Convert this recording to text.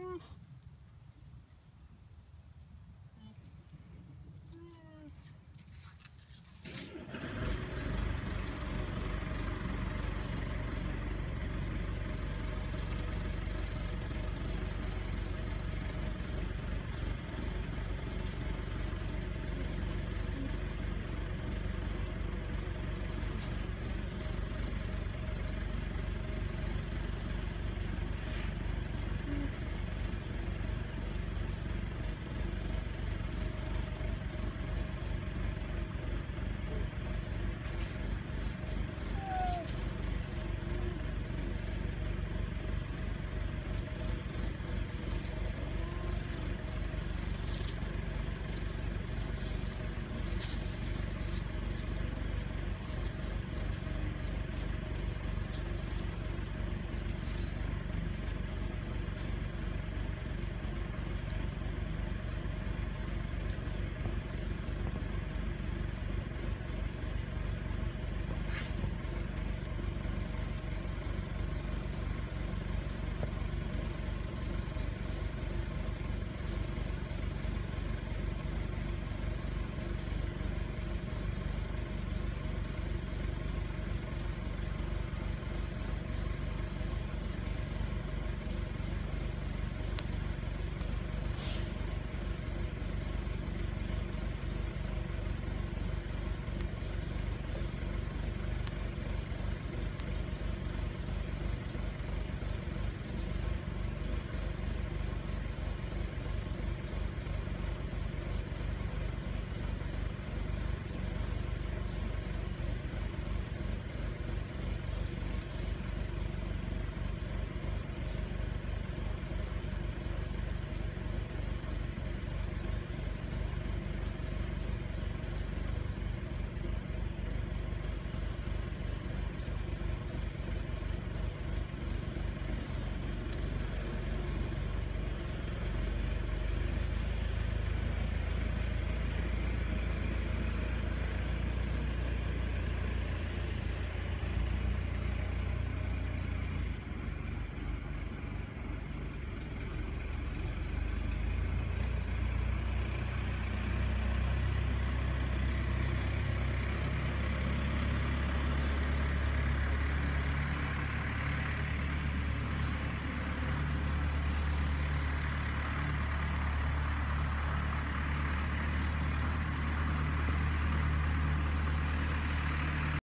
Mm.